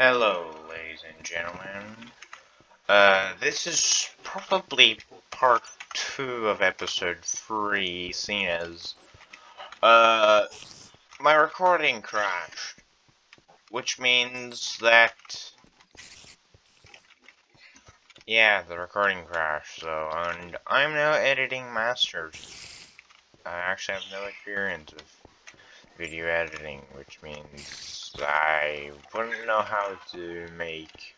Hello, ladies and gentlemen. Uh, this is probably part two of episode three, seen as, uh, my recording crashed. Which means that, yeah, the recording crashed, so, and I'm now editing masters. I actually have no experience with video editing, which means I wouldn't know how to make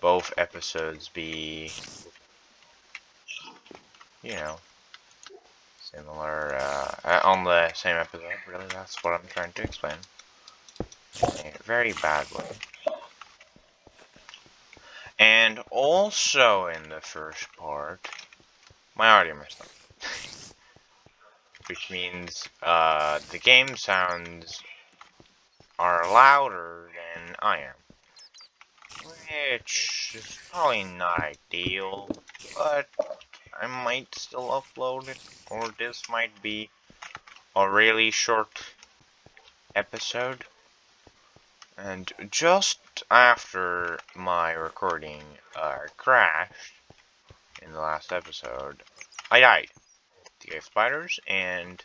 both episodes be, you know, similar, uh, uh, on the same episode, really, that's what I'm trying to explain. In a very bad way. And also in the first part, my audio messed up which means uh, the game sounds are louder than I am. Which is probably not ideal, but I might still upload it, or this might be a really short episode. And just after my recording uh, crashed in the last episode, I died the spiders, and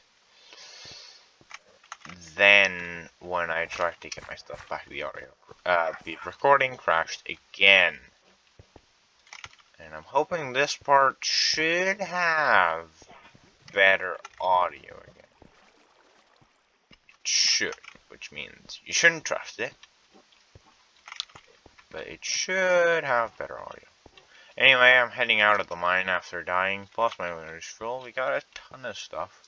then when I tried to get my stuff back, the audio, uh, the recording crashed again. And I'm hoping this part should have better audio again. It should, which means you shouldn't trust it. But it should have better audio. Anyway, I'm heading out of the mine after dying, plus my inventory's full. We got a ton of stuff.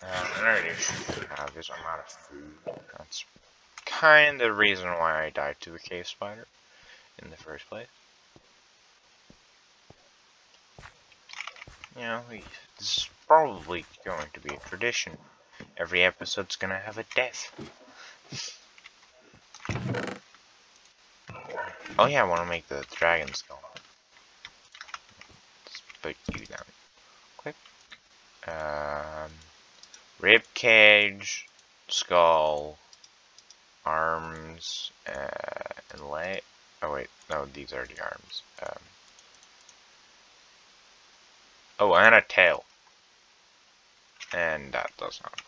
Uh, I already have this of food. That's kind of the reason why I died to a cave spider in the first place. You know, this is probably going to be a tradition. Every episode's gonna have a death. Oh yeah, I want to make the dragon skull. Let's put you down. Quick. Um, rib cage, skull, arms, uh, and leg. Oh wait, no, these are the arms. Um, oh, and a tail. And that does not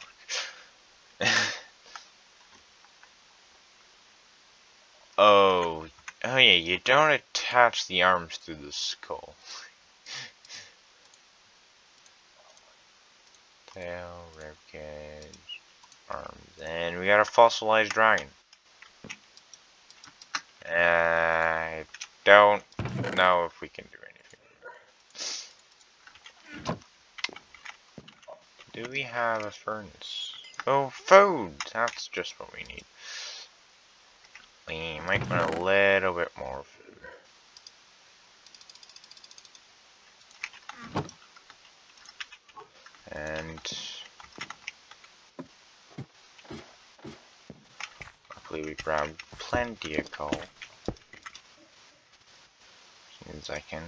work. oh, Oh yeah, you don't attach the arms to the skull. Tail, ribcage, arms, and we got a fossilized dragon. I don't know if we can do anything. Do we have a furnace? Oh, food! That's just what we need. Might want a little bit more food. And hopefully we grab plenty of coal. As soon as I can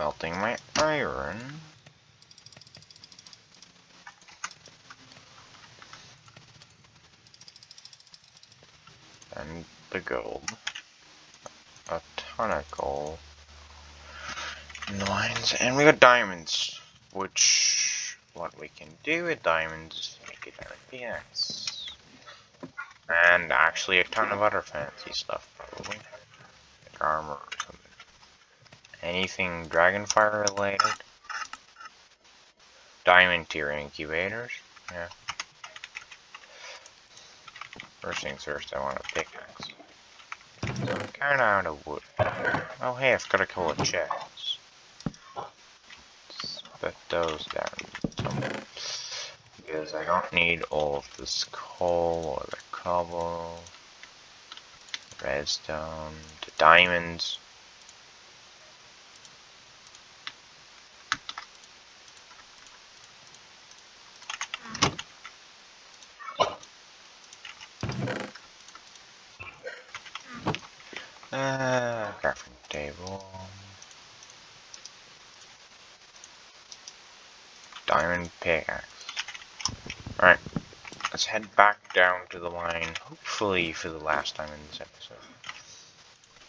smelting my iron. And the gold. A ton of gold. Mines. And we got diamonds. Which, what we can do with diamonds is make a diamond pickaxe. And actually a ton of other fancy stuff, probably. Like armor Anything Dragonfire related? Diamond tier incubators? Yeah. First things first, I want a pickaxe. So I'm kinda out of wood. Oh hey, I've got a couple of chests. Put those down Because I don't need all of this coal or the cobble, redstone, the diamonds. Uh, crafting table. Diamond pickaxe. Alright, let's head to the line, hopefully for the last time in this episode.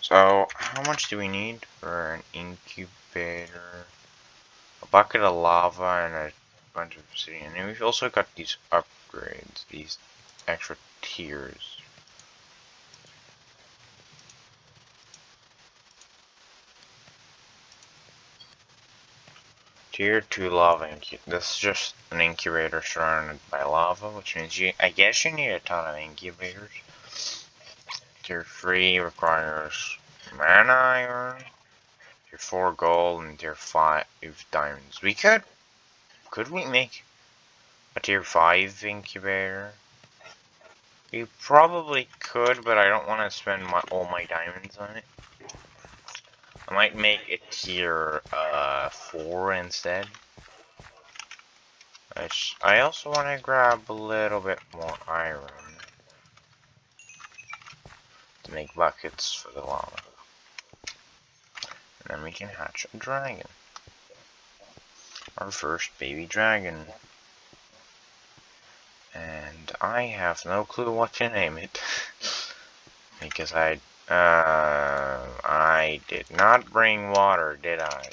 So, how much do we need for an incubator? A bucket of lava and a bunch of obsidian. And we've also got these upgrades, these extra tiers. Tier 2 lava incubator. This is just an incubator surrounded by lava, which means you, I guess you need a ton of incubators. Tier 3 requires mana iron. Tier 4 gold and tier 5 diamonds. We could, could we make a tier 5 incubator? We probably could, but I don't want to spend my, all my diamonds on it. I might make it tier uh, 4 instead. Which I also want to grab a little bit more iron to make buckets for the lava. And then we can hatch a dragon. Our first baby dragon. And I have no clue what to name it. because I uh, I did not bring water, did I?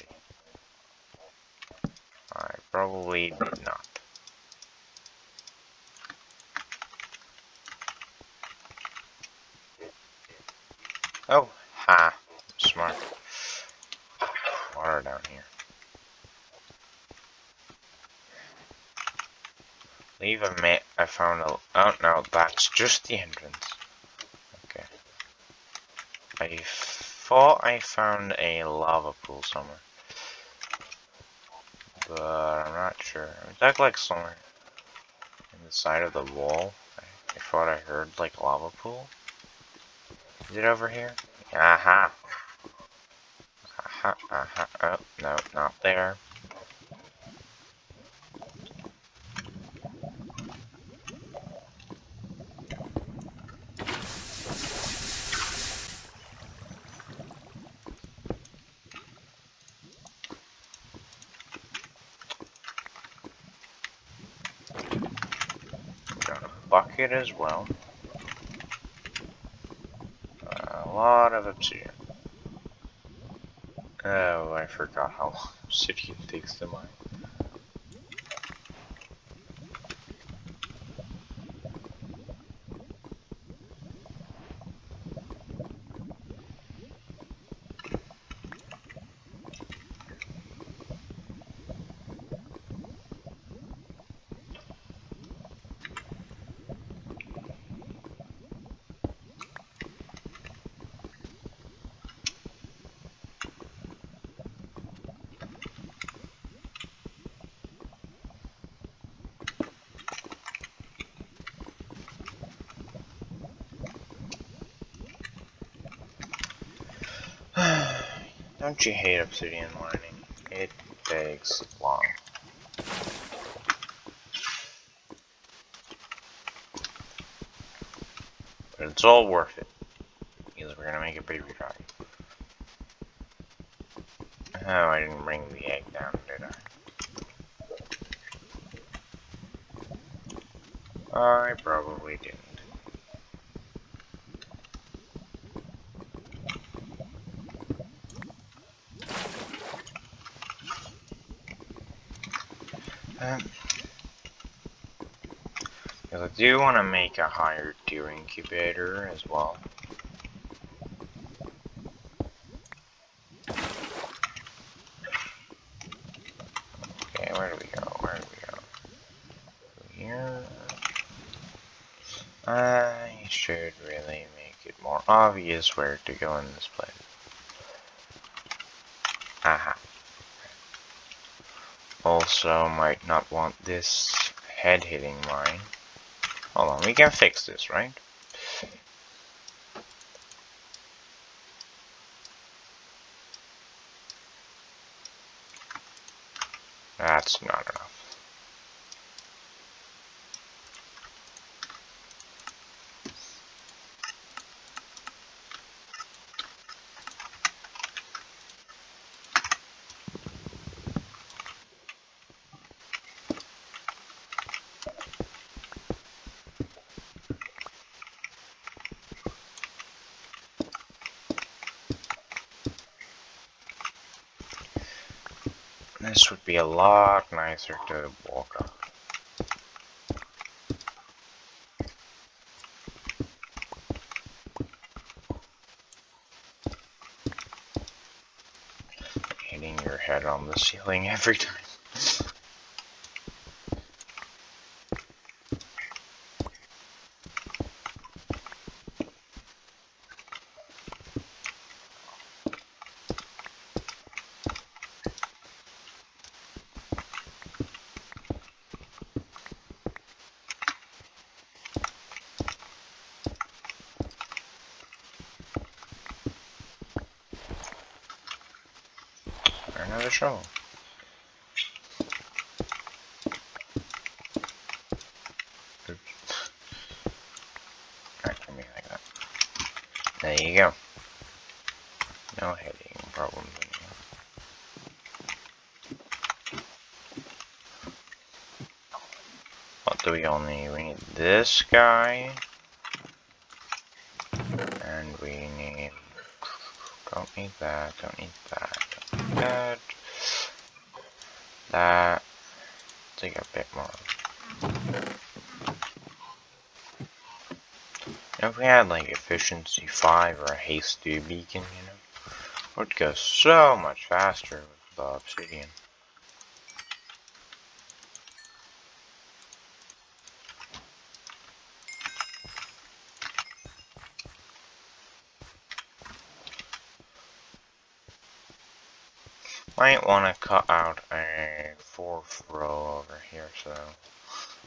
I probably did not. Oh, ha. Smart. Water down here. Leave a mate. I found a. Oh no, that's just the entrance. I thought I found a lava pool somewhere. But I'm not sure. It's like, like somewhere in the side of the wall. I, I thought I heard like lava pool. Is it over here? Aha! Aha, aha. Oh, no, not there. As well. Uh, a lot of obsidian. Oh, I forgot how obsidian takes to mine. Don't you hate obsidian mining? It takes long. But it's all worth it. Because we're gonna make a baby dragon. Oh, I didn't bring the egg down, did I? I probably didn't. Um, because I do want to make a higher tier incubator as well. Okay, where do we go? Where do we go? Here. I should really make it more obvious where to go in this place. Aha also might not want this head hitting mine. Hold on, we can fix this, right? That's not enough. This would be a lot nicer to walk up. Hitting your head on the ceiling every time. another shovel. Oops. Alright, give me like that. There you go. No heading problems anymore. What do we all need? We need this guy. And we need... Don't need that, don't need that, don't need that. That... Take a bit more. If we had like efficiency 5 or a haste 2 beacon, you know, it would go so much faster with the obsidian. Might want to cut out a fourth row over here so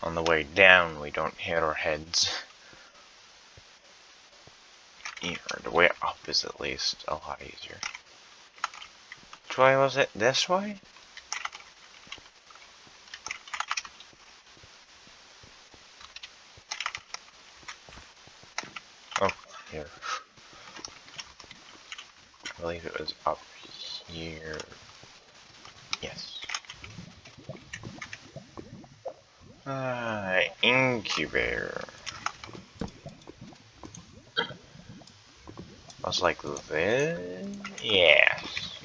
on the way down we don't hit our heads. Or the way up is at least a lot easier. Which way was it? This way? Oh, here. I believe it was up here. Yes. Uh, incubator. Like this? Yes.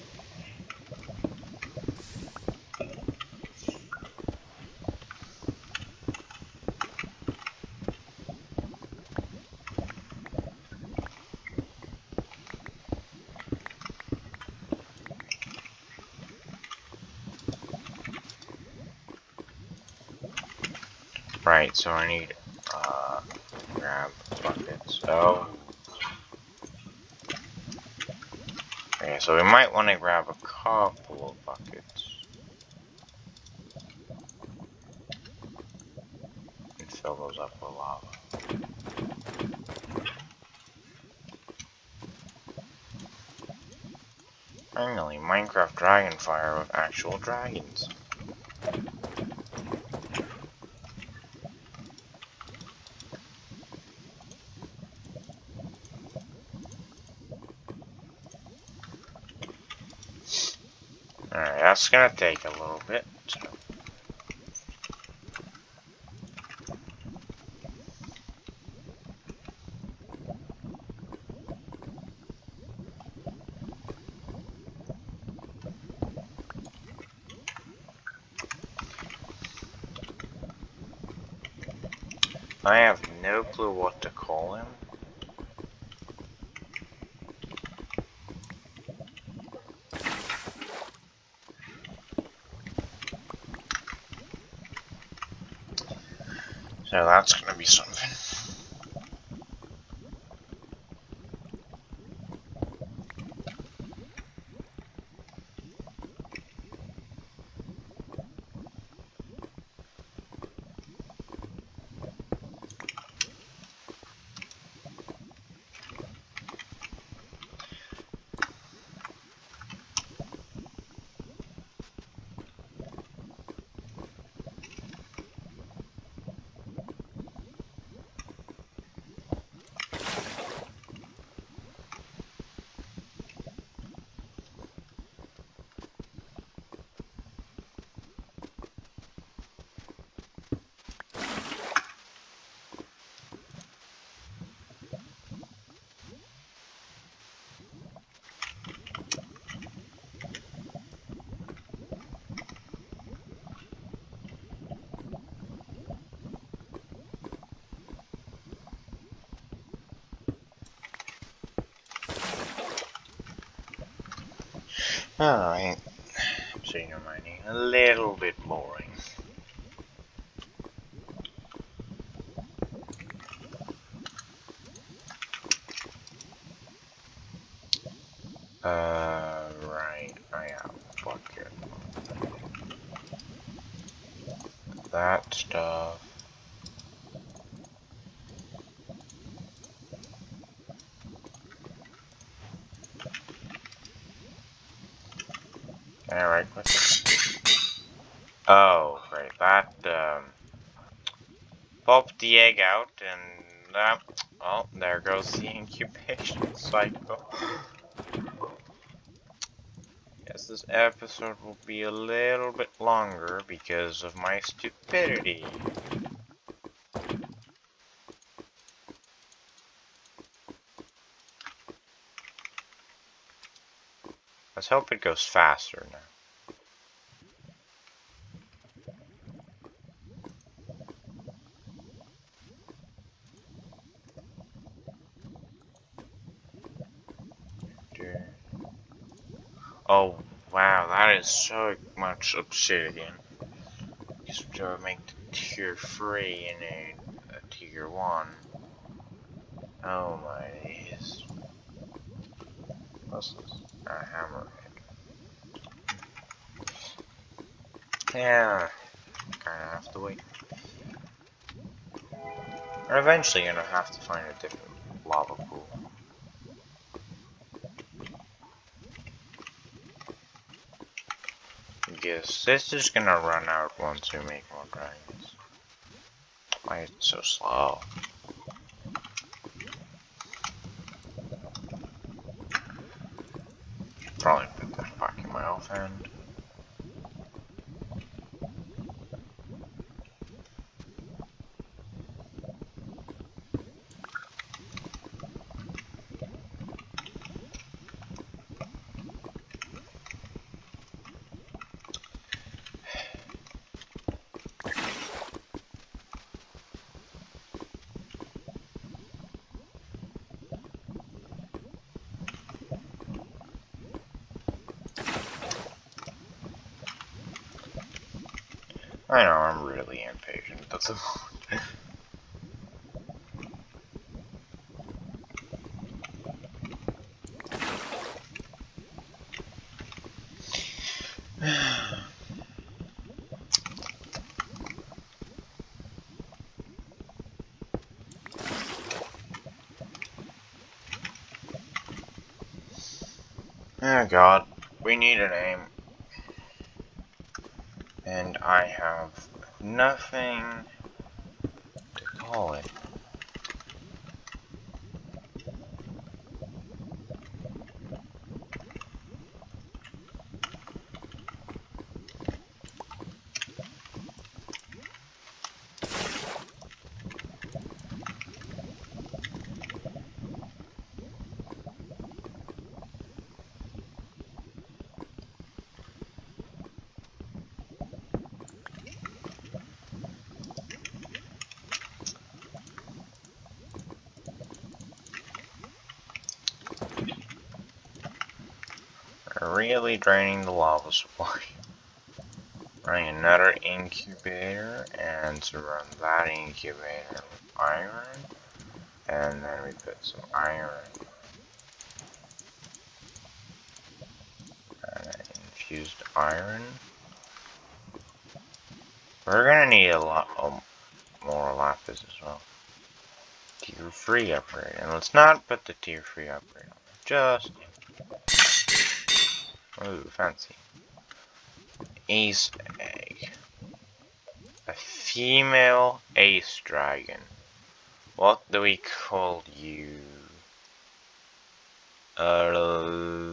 Right, so I need uh grab buckets. Oh. Okay, so we might want to grab a couple of buckets. And fill those up with lava. Finally, Minecraft Dragonfire with actual dragons. Alright, that's gonna take a little bit. So. I have no clue what to call him. So that's gonna be something. Alright. Pseudo mining. A little bit boring. Uh, right. I have bucket. That stuff. Alright, Oh, right, that, um, popped the egg out, and, uh, oh, there goes the incubation cycle. Guess this episode will be a little bit longer because of my stupidity. Let's hope it goes faster now. Oh, wow, that is so much obsidian. Just to make the tier 3 in a, a tier 1. Oh my days. What's this? A hammerhead. Yeah, kinda have to wait. Or eventually gonna have to find a different lava pool. Guess this is gonna run out once we make more dragons. Why is it so slow? Probably put that back in my offhand. I know, I'm really impatient. That's a Oh god, we need a name and I have nothing to call it. Really draining the lava supply. Running another incubator, and to run that incubator with iron, and then we put some iron. And infused iron. We're gonna need a lot of more lapis as well. Tier 3 upgrade. And let's not put the tier 3 upgrade on. Just Ooh, fancy. Ace egg. A female ace dragon. What do we call you? Uh,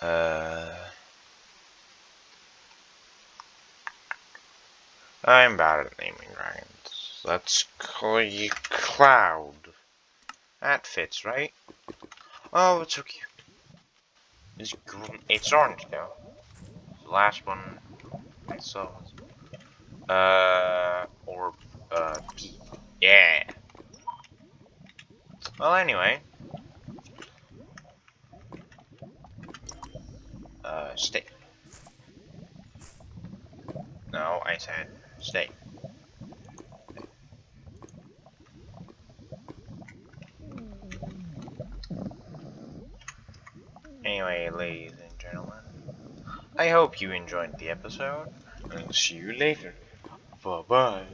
uh I'm bad at naming dragons. Let's call you Cloud. That fits, right? Oh, it's so cute. It's. It's orange now. The last one was Uh, or, uh. Yeah. Well, anyway. Uh, stay. No, I said stay. Anyway, ladies and gentlemen, I hope you enjoyed the episode, and see you later. Bye bye.